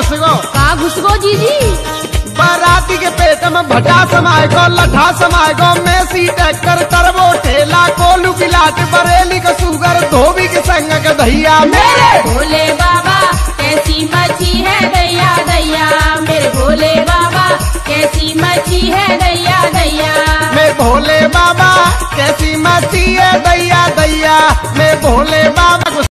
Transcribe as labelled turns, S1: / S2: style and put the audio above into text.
S1: घुसगो।
S2: का घुसगो जीजी?
S1: बाराती के पेट में भटा समाए गो लठा समाए गो मैं सीट कर तरबो ठेला कोलू पिलाट बरेली का सुगर धोबी के संग के दहिया। मेरे
S2: भोले बाबा कैसी मची है दैया दैया मेरे भोले बाबा कैसी मची है दैया दैया
S1: मैं भोले बाबा कैसी मची है दैया दैया मेरे